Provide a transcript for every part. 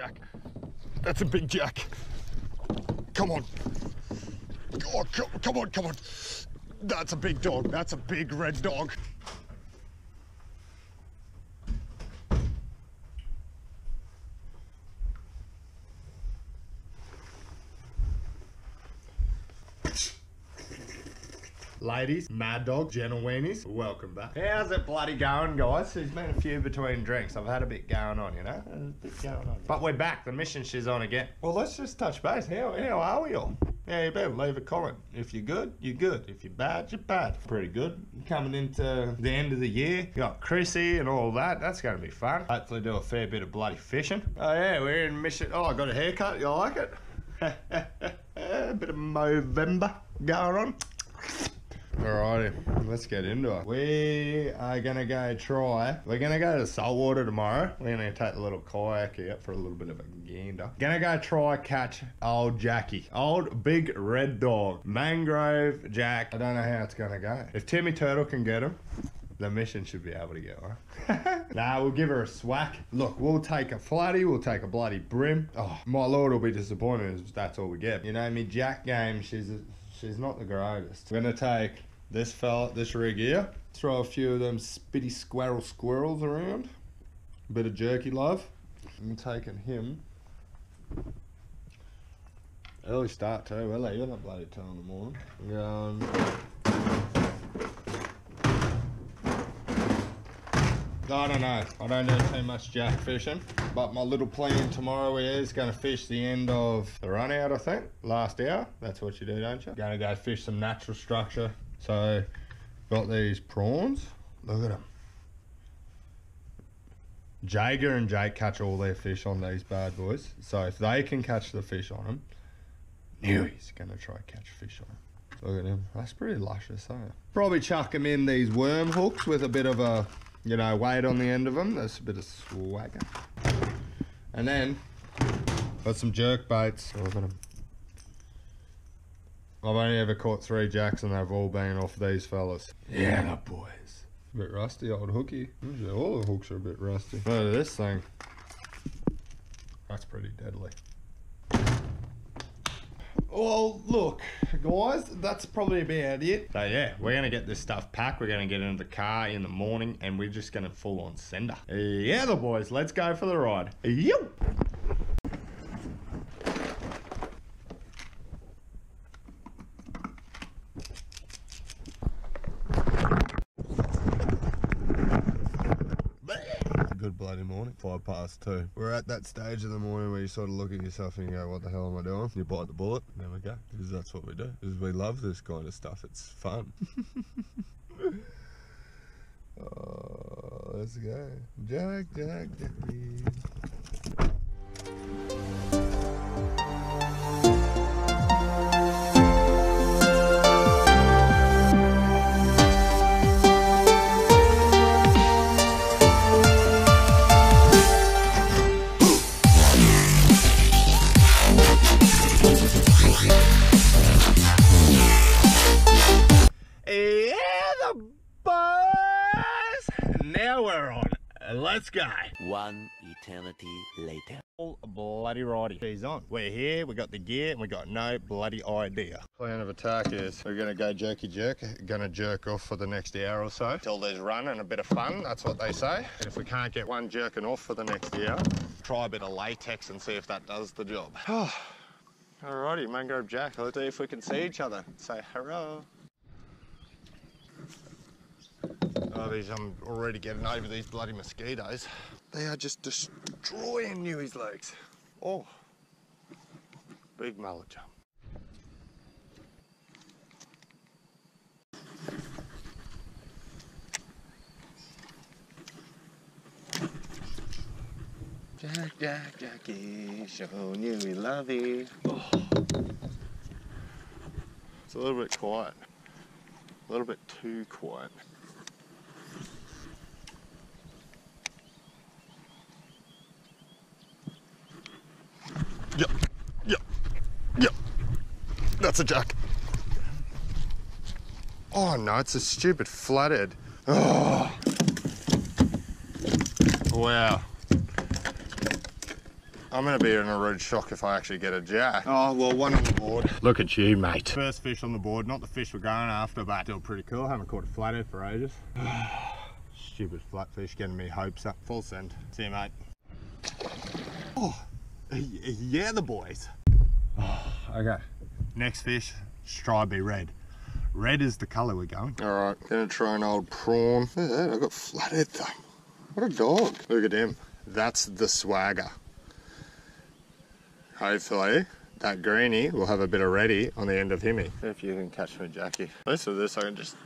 jack. That's a big jack. Come on. Oh, come, come on, come on. That's a big dog. That's a big red dog. Ladies, Mad Dog, Weenies, welcome back. How's it bloody going, guys? There's been a few between drinks. I've had a bit going on, you know? A bit going on. But we're back. The mission she's on again. Well, let's just touch base. How, how are we all? Yeah, you been? Leave a comment. If you're good, you're good. If you're bad, you're bad. Pretty good. Coming into the end of the year, got Chrissy and all that. That's going to be fun. Hopefully do a fair bit of bloody fishing. Oh, yeah, we're in mission. Oh, I got a haircut. You like it? a bit of Movember going on. Alrighty, let's get into it. We are gonna go try. We're gonna go to saltwater tomorrow. We're gonna take the little kayak out for a little bit of a gander. Gonna go try catch old Jackie, old big red dog, mangrove Jack. I don't know how it's gonna go. If Timmy Turtle can get him, the mission should be able to get one. nah, we'll give her a swack. Look, we'll take a flatty, we'll take a bloody bream. Oh, my lord will be disappointed if that's all we get. You know, me Jack game, she's a, she's not the greatest. We're gonna take this fella, this rig here, throw a few of them spitty squirrel squirrels around. A bit of jerky love. I'm taking him. Early start too, we're leaving at bloody two in the morning. We're going I don't know. I don't do too much jack fishing, but my little plan tomorrow is going to fish the end of the run out, I think. Last hour. That's what you do, don't you? Going to go fish some natural structure. So, got these prawns. Look at them. Jager and Jake catch all their fish on these bad boys. So, if they can catch the fish on them, Newie's going to try catch fish on them. Look at him. That's pretty luscious, eh? Probably chuck him in these worm hooks with a bit of a you know, weight on the end of them. That's a bit of swagger. And then, got some jerk baits. Oh, them. I've only ever caught three jacks and they've all been off these fellas. Yeah, the boys. A bit rusty, old hooky. All the hooks are a bit rusty. Look at this thing. That's pretty deadly. Well, look, guys, that's probably about it. So yeah, we're gonna get this stuff packed. We're gonna get into the car in the morning, and we're just gonna full on sender. Yeah, the boys, let's go for the ride. Yo. Good bloody morning. Five past two. We're at that stage in the morning where you sort of look at yourself and you go, what the hell am I doing? You bite the bullet. There we go. Because that's what we do. Because we love this kind of stuff. It's fun. oh, let's go. Jack, Jack, Jackie. Let's go. One eternity later. All bloody righty. He's on. We're here, we got the gear, and we got no bloody idea. Plan of attack is we're gonna go jerky jerk, gonna jerk off for the next hour or so. Till there's run and a bit of fun, that's what they say. And if we can't get one jerking off for the next hour, try a bit of latex and see if that does the job. Alrighty, Mangrove Jack, let's see if we can see each other. Say hello. Oh, these, I'm already getting over these bloody mosquitoes. They are just destroying Newie's legs. Oh, big mullet jump. Jack, Jack, Jackie, show Newie lovey. Oh. It's a little bit quiet. A little bit too quiet. That's a jack. Oh no, it's a stupid flathead. Oh. Wow. I'm gonna be in a rude shock if I actually get a jack. Oh, well, one on the board. Look at you, mate. First fish on the board, not the fish we're going after, but still pretty cool. Haven't caught a flathead for ages. Stupid flatfish getting me hopes up. Full send. See you, mate. Oh, yeah, the boys. Oh, okay. Next fish, stripy red. Red is the colour we're going. All right, gonna try an old prawn. Look at that, I've got flathead thumb. What a dog. Look at him. That's the swagger. Hopefully, that greenie will have a bit of ready on the end of himmy. If you can catch me, Jackie. Most of this, I can just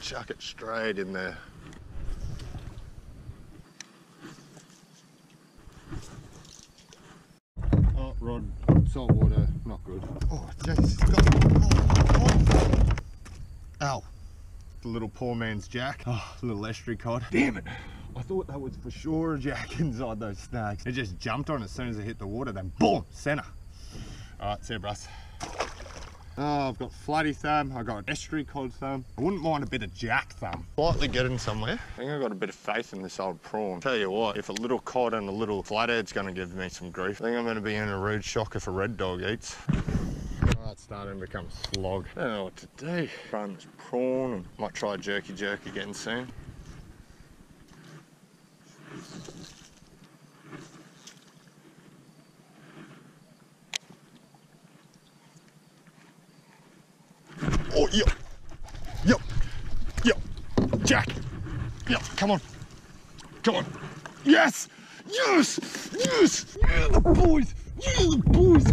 chuck it straight in there. Oh, salt water, not good. Oh, jeez, got oh, oh. Ow. The little poor man's jack. Oh, little estuary cod. Damn it. I thought that was for sure a jack inside those snags. It just jumped on as soon as it hit the water, then boom, center. All right, see you, Bruss. Oh, I've got flatty thumb, I've got estuary cod thumb. I wouldn't mind a bit of jack thumb. Slightly getting somewhere. I think I've got a bit of faith in this old prawn. Tell you what, if a little cod and a little flathead's gonna give me some grief, I think I'm gonna be in a rude shock if a red dog eats. Oh, it's starting to become a slog. I don't know what to do. Trying this prawn and might try jerky jerk again soon. Oh, yep. Yep. Yep. Jack. Yep. Come on. Come on. Yes. Yes. Yes. Yeah, the boys. Yeah, the boys.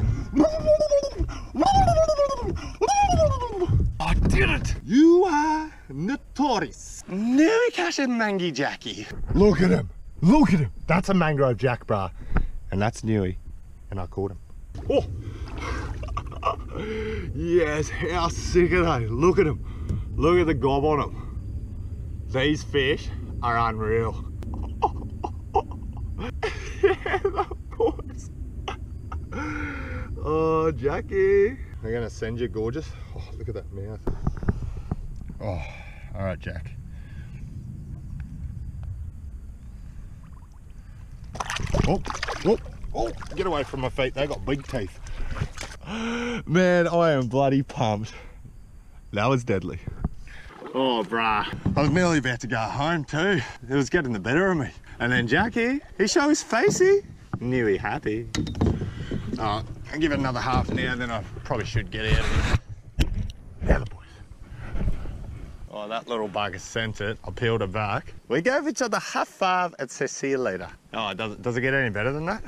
I did it. You are notorious. Nearly catching Mangy Jackie. Look at him. Look at him. That's a mangrove jack, brah. And that's Newie. And I caught him. Oh. yes, how sick are they? Look at them. Look at the gob on them. These fish are unreal. the boys. Oh, Jackie. I'm gonna send you gorgeous. Oh, look at that mouth. Oh, all right, Jack. Oh, oh, oh, get away from my feet. They got big teeth. Man, oh, I am bloody pumped. That was deadly. Oh, brah. I was nearly about to go home too. It was getting the better of me. And then Jackie, he showed his facey. Eh? Knew he happy. Oh, eh? I'll give it another half an hour, then I probably should get out of here. Now the boys. Oh, that little bugger sent it. I peeled it back. We gave each other half five and said see you later. Oh, does it, does it get any better than that?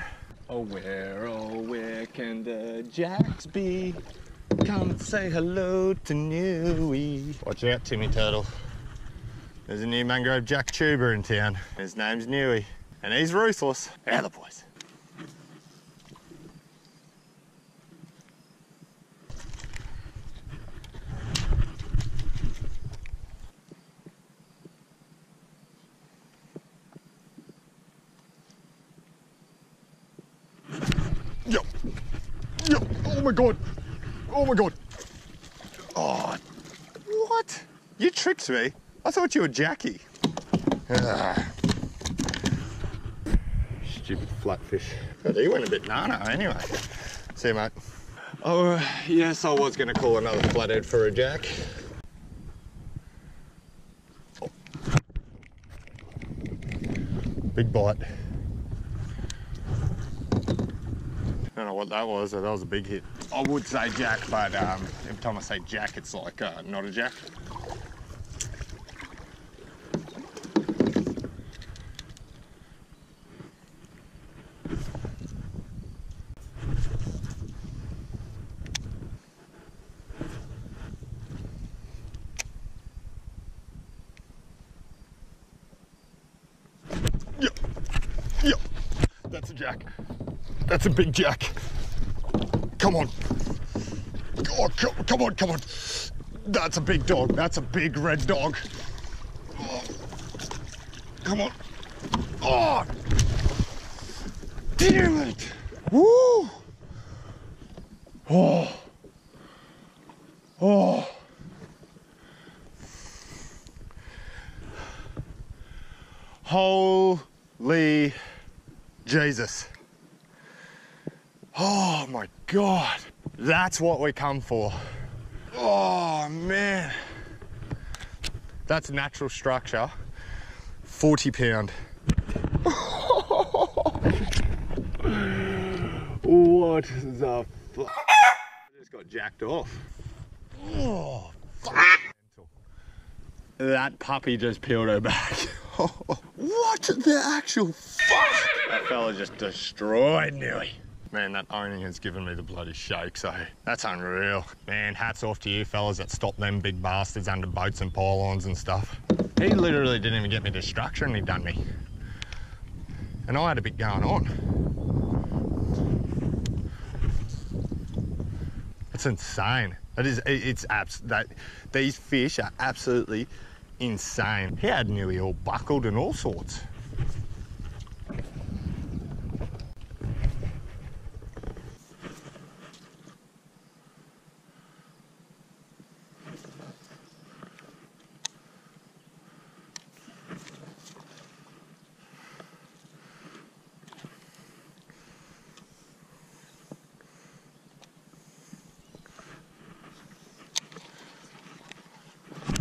Oh, where, oh, where can the jacks be? Come and say hello to Newie. Watch out, Timmy Turtle. There's a new mangrove jack tuber in town. His name's Newie, and he's ruthless. How the boys. Yep. Yep. Oh my god. Oh my god. Oh. What? You tricked me. I thought you were Jackie. Ah. Stupid flatfish. God, he went a bit nana anyway. See you, mate. Oh, yes, I was going to call another flathead for a jack. Oh. Big bite. I don't know what that was. That was a big hit. I would say jack, but um, every time I say jack, it's like uh, not a jack. Yep. Yep. That's a jack. That's a big jack. Come on. Oh, come, on, come on. That's a big dog. That's a big red dog. Oh. Come on. Oh! Damn it! Woo! Oh! Oh! Holy Jesus. Oh my God. That's what we come for. Oh man. That's natural structure. 40 pound. what the fuck? Just got jacked off. Oh, fuck. That puppy just peeled her back. what the actual fuck? That fella just destroyed Newie. Man, that owning has given me the bloody shake, so eh? that's unreal. Man, hats off to you fellas that stopped them big bastards under boats and pylons and stuff. He literally didn't even get me to structure and he done me. And I had a bit going on. That's insane. That is, it's abs. That these fish are absolutely insane. He had nearly all buckled and all sorts.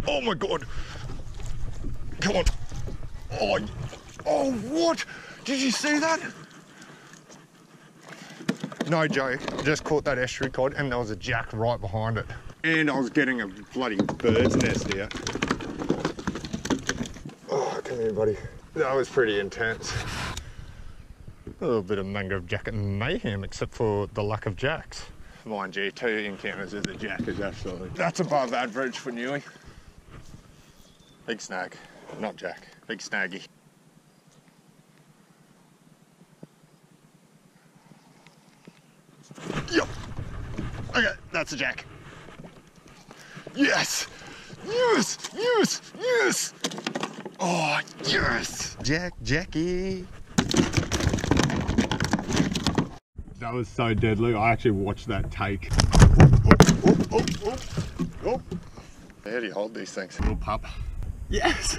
Oh my god! Come on! Oh, oh, what? Did you see that? No joke. Just caught that estuary cod and there was a jack right behind it. And I was getting a bloody bird's nest here. Oh, come here, buddy. That was pretty intense. A little bit of mangrove jacket mayhem, except for the lack of jacks. Mind you, two encounters as a jack is absolutely. That's above average for Newie. Big snag, not jack. Big snaggy. Yep. Okay, that's a jack. Yes! Yes! Yes! Yes! Oh, yes! Jack, Jackie. That was so deadly. I actually watched that take. Oh, oh, oh, oh, oh. How do you hold these things? Little pup. Yes!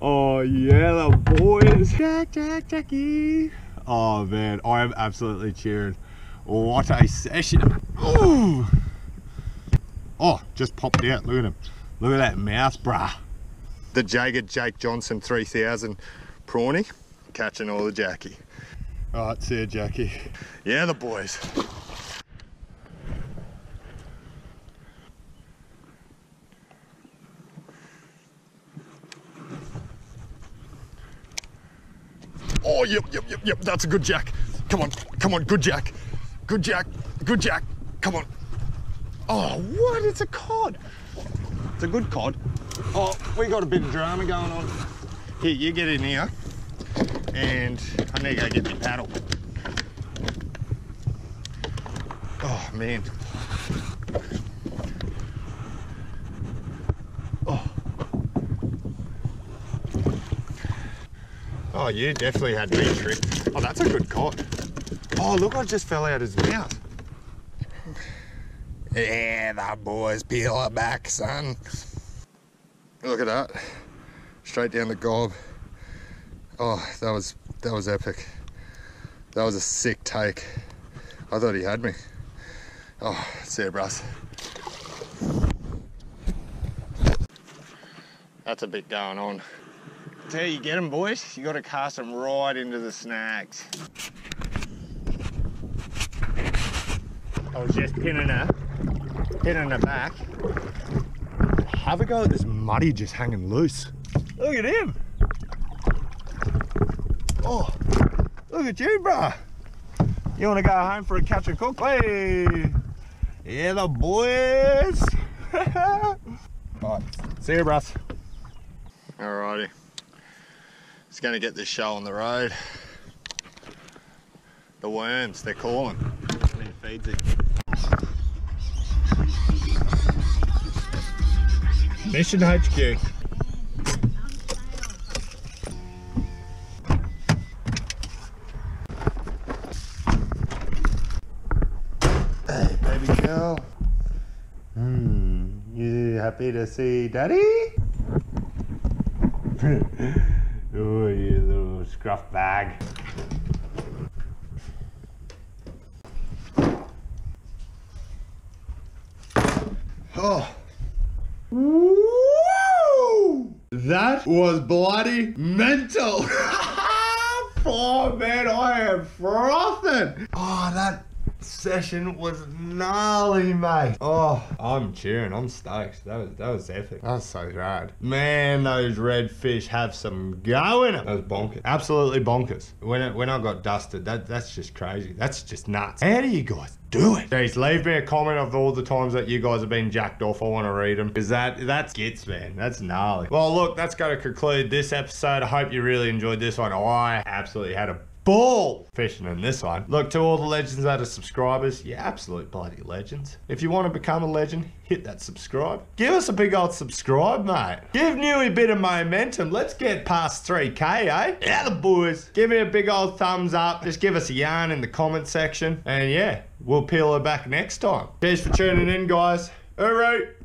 oh yeah, the boys. Jack, Jack, Jackie. Oh man, oh, I am absolutely cheering. What a session. Ooh. Oh, just popped out. Look at him. Look at that mouse, bruh. The Jagged Jake Johnson 3000 prawny catching all the Jackie. All right, see you, Jackie. Yeah, the boys. Yep, yep, yep, yep. That's a good jack. Come on, come on, good jack. Good jack, good jack. Come on. Oh, what? It's a cod. It's a good cod. Oh, we got a bit of drama going on. Here, you get in here. And I need to go get my paddle. Oh, man. Oh, you definitely had me tricked. Oh, that's a good cod. Oh, look, I just fell out his mouth. Yeah, the boys peel it back, son. Look at that. Straight down the gob. Oh, that was that was epic. That was a sick take. I thought he had me. Oh, see you, Bruss. That's a bit going on. That's how you get them, boys. You got to cast them right into the snags. I was just pinning her, pinning her back. Have a go at this muddy just hanging loose. Look at him. Oh, look at you, bruh. You want to go home for a catch and cook? Hey, yeah, the boys. right, see you, bruss. Alrighty. It's going to get this show on the road. The worms, they're calling. And he feeds it. Mission HQ. Hey, baby girl. Hmm, you happy to see daddy? Ooh, you little scruff bag. Oh. Woo! That was bloody mental. oh man, I am frothing. Oh, that session was gnarly, mate. Oh, I'm cheering. I'm stoked. That was that was epic. That was so rad. Man, those redfish have some go in them. That was bonkers. Absolutely bonkers. When it, when I got dusted, that that's just crazy. That's just nuts. How do you guys do it? Jeez, leave me a comment of all the times that you guys have been jacked off. I want to read them. Because that, that's gets man. That's gnarly. Well, look, that's going to conclude this episode. I hope you really enjoyed this one. I absolutely had a ball fishing in this one. Look, to all the legends that are subscribers, you're absolute bloody legends. If you want to become a legend, hit that subscribe. Give us a big old subscribe, mate. Give Newie a bit of momentum. Let's get past 3K, eh? Yeah, the boys. Give me a big old thumbs up. Just give us a yarn in the comment section. And yeah, we'll peel her back next time. Cheers for tuning in, guys. All right.